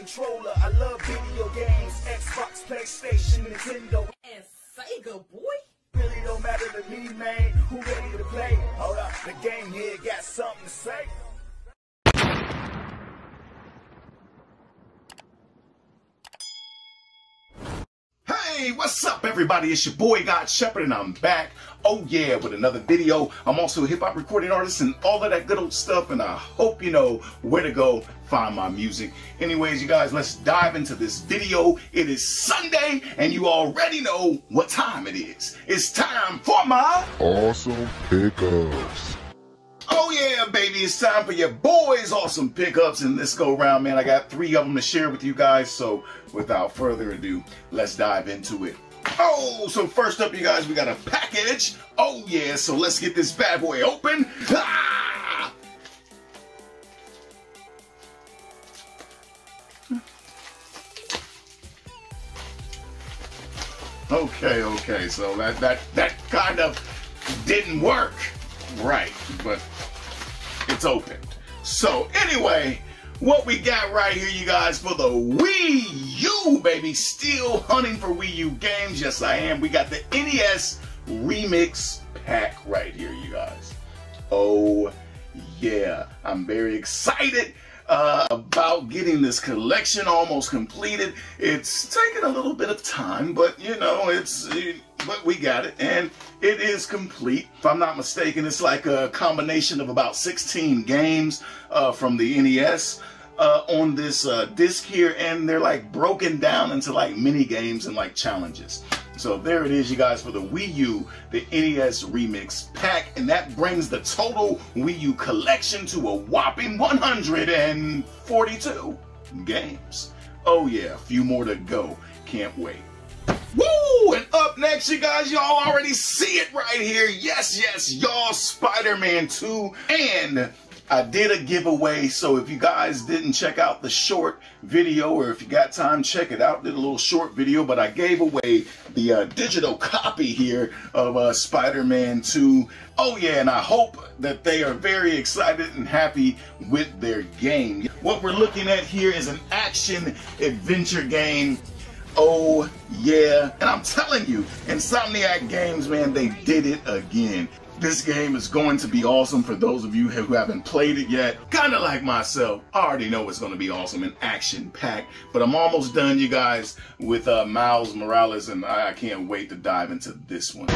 controller. I love video games, Xbox, PlayStation, Nintendo. And Sega, boy. Really don't matter to me, man. Who ready to play? Hold up, the game here got something to say. Hey, what's up everybody? It's your boy God Shepherd and I'm back. Oh yeah, with another video. I'm also a hip hop recording artist and all of that good old stuff and I hope you know where to go find my music. Anyways, you guys, let's dive into this video. It is Sunday and you already know what time it is. It's time for my Awesome pickups. Oh yeah, baby, it's time for your boys' awesome pickups in this go round, man. I got three of them to share with you guys, so without further ado, let's dive into it. Oh, so first up, you guys, we got a package. Oh yeah, so let's get this bad boy open. Ah! Okay, okay, so that that that kind of didn't work, right? But it's opened. So anyway, what we got right here, you guys, for the Wii U, baby. Still hunting for Wii U games. Yes, I am. We got the NES Remix Pack right here, you guys. Oh, yeah. I'm very excited uh, about getting this collection almost completed. It's taken a little bit of time, but you know, it's but we got it and it is complete. If I'm not mistaken, it's like a combination of about 16 games uh, from the NES. Uh, on this uh, disc here and they're like broken down into like mini games and like challenges. So there it is, you guys, for the Wii U, the NES Remix Pack, and that brings the total Wii U collection to a whopping 142 games. Oh yeah, a few more to go. Can't wait. Woo! And up next, you guys, y'all already see it right here. Yes, yes, y'all, Spider-Man 2 and I did a giveaway, so if you guys didn't check out the short video, or if you got time, check it out. Did a little short video, but I gave away the uh, digital copy here of uh, Spider-Man 2. Oh yeah, and I hope that they are very excited and happy with their game. What we're looking at here is an action adventure game Oh yeah, and I'm telling you, Insomniac Games, man, they did it again. This game is going to be awesome for those of you who haven't played it yet. Kind of like myself, I already know it's going to be awesome and action-packed. But I'm almost done, you guys, with uh, Miles Morales, and I can't wait to dive into this one.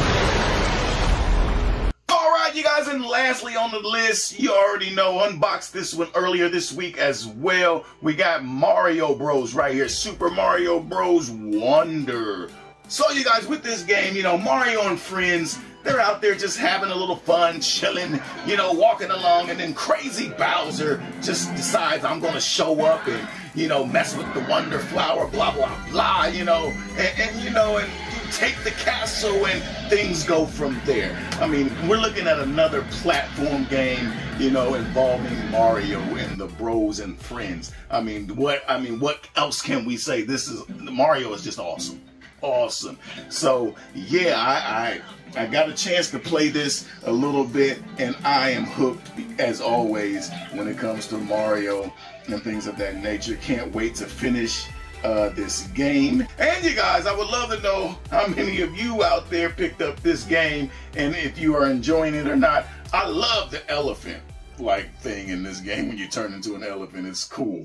You guys, and lastly on the list, you already know, unboxed this one earlier this week as well. We got Mario Bros. right here, Super Mario Bros. Wonder. So you guys, with this game, you know, Mario and friends, they're out there just having a little fun, chilling, you know, walking along, and then crazy Bowser just decides I'm gonna show up and, you know, mess with the Wonder Flower, blah blah blah, you know, and, and you know, and take the castle and things go from there. I mean, we're looking at another platform game, you know, involving Mario and the bros and friends. I mean, what I mean, what else can we say? This is Mario is just awesome. Awesome. So yeah, I, I I got a chance to play this a little bit and I am hooked as always when it comes to Mario and things of that nature. Can't wait to finish uh, this game. And you guys, I would love to know how many of you out there picked up this game and if you are enjoying it or not. I love the elephant like thing in this game when you turn into an elephant. It's cool.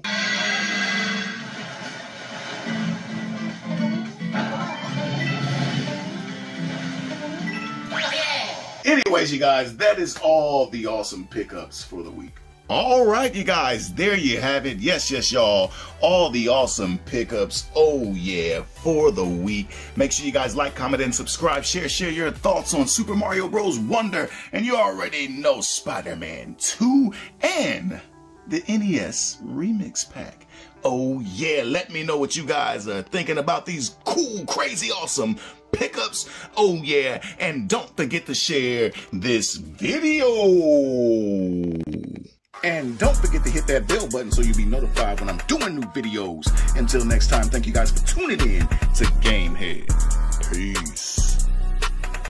Anyways, you guys, that is all the awesome pickups for the week. All right, you guys, there you have it. Yes, yes, y'all. All the awesome pickups. Oh, yeah, for the week. Make sure you guys like, comment, and subscribe. Share, share your thoughts on Super Mario Bros. Wonder. And you already know Spider-Man 2 and the NES Remix Pack. Oh, yeah, let me know what you guys are thinking about these cool, crazy, awesome pickups. Oh, yeah, and don't forget to share this video. And don't forget to hit that bell button so you'll be notified when I'm doing new videos. Until next time, thank you guys for tuning in to Gamehead. Peace.